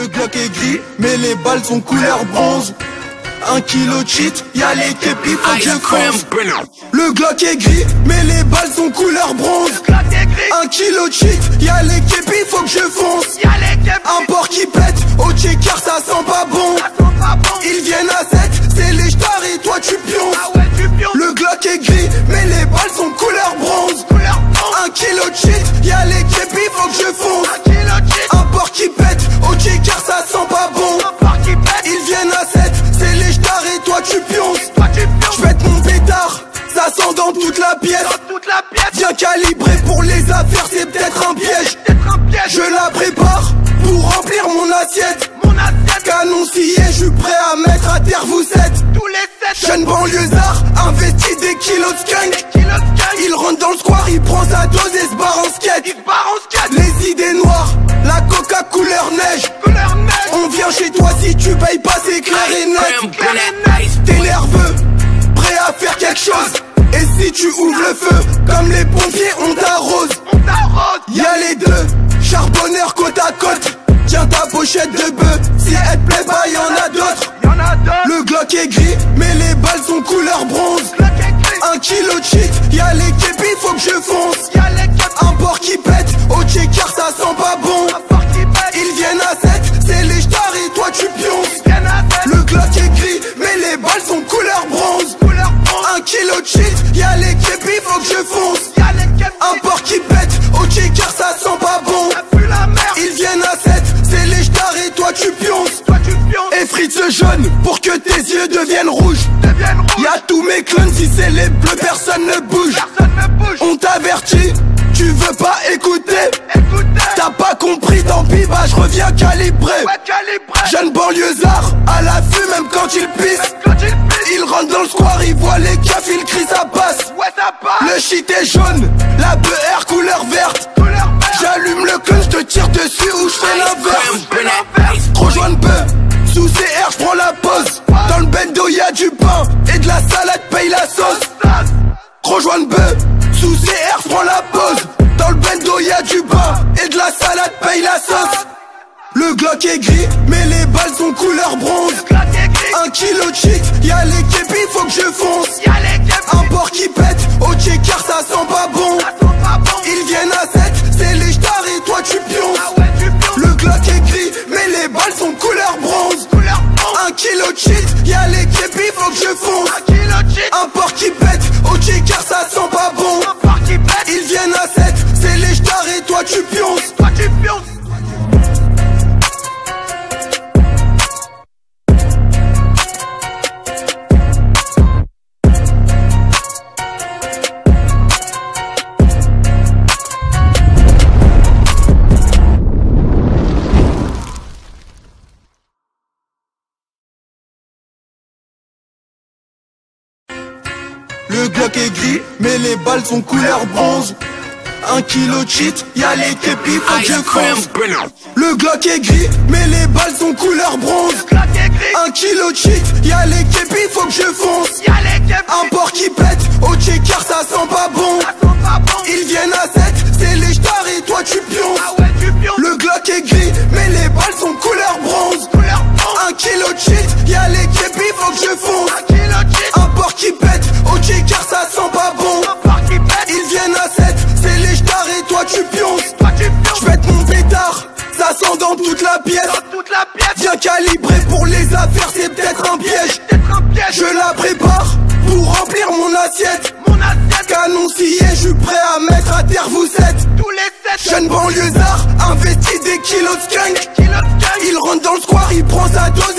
Le Glock est gris, mais les balles sont couleur bronze. Un kilo de cheat, y'a les képis, faut que je fonce. Le Glock est gris, mais les balles sont couleur bronze. Un kilo de cheat, y'a les képis, faut que je fonce. Un porc qui pète, les c'est peut-être un piège. Je la prépare pour remplir mon assiette. Canon scié, je suis prêt à mettre à terre vous êtes. Jeune banlieusard, investi des kilos de skunk. Il rentre dans le square, il prend sa dose et se barre en skate. Les idées noires, la coca couleur neige. On vient chez toi si tu payes pas, c'est clair et net. T'es nerveux, prêt à faire quelque chose. Et si tu ouvres le feu, comme les pompiers, on t'arrose. Y'a les deux, charbonneur côte à côte. Tiens ta pochette de bœuf, si elle te plaît pas, y'en a d'autres. Le Glock est gris, mais les balles sont couleur bronze. Un kilo de shit, y'a les képis, faut que je fonce. Un porc qui pète, au checker ça sent pas bon. Ils viennent à 7, c'est les stars et toi tu pionces. Le Glock est gris, mais les balles sont couleur bronze. Un kilo de shit, y'a les képis, faut que je fonce. Jaune pour que tes yeux deviennent rouges. Y'a tous mes clones, si c'est les bleus, personne ne bouge. On t'avertit, tu veux pas écouter. T'as pas compris, tant pis, bah je reviens calibré. Jeune banlieusard, à l'affût même quand il pisse. Il rentre dans le square, il voit les keufs, il crie ça passe. Le shit est jaune, la BR couleur verte. J'allume le clone, je te tire dessus ou je fais l'inverse. Rejoins peu, sous CR, je prends la pause. Dans le bendo y'a du pain et de la salade, paye la sauce. Rejoins peu, sous CR, je prends la pause. Dans le bendo y'a du pain et de la salade, paye la sauce. Le Glock est gris, mais les balles sont couleur bronze. Un kilo de shit, y'a les képis, faut que je fonce. Un porc qui pète, au checker ça sent pas bon. Ils viennent à 7, c'est les faut Le Glock est gris, mais les balles sont couleur bronze. Un kilo de shit, y'a les képis, faut que je fonce. Le Glock est gris, mais les balles sont couleur bronze. Un kilo de shit, y'a les képis, faut que je fonce. Un porc qui pète, au checker ça sent pas bon. Ils viennent à 7, c'est les stars et toi tu pionces. Le Glock est gris, mais les balles sont couleur bronze. Un kilo de shit, y'a les képis, faut que je fonce. Dans toute la pièce. Bien calibré pour les affaires, c'est peut-être un piège. Je la prépare pour remplir mon assiette. Canon scié, je suis prêt à mettre à terre vous êtes. Jeune banlieusard, investi des kilos de skunk. Il rentre dans le square, il prend sa dose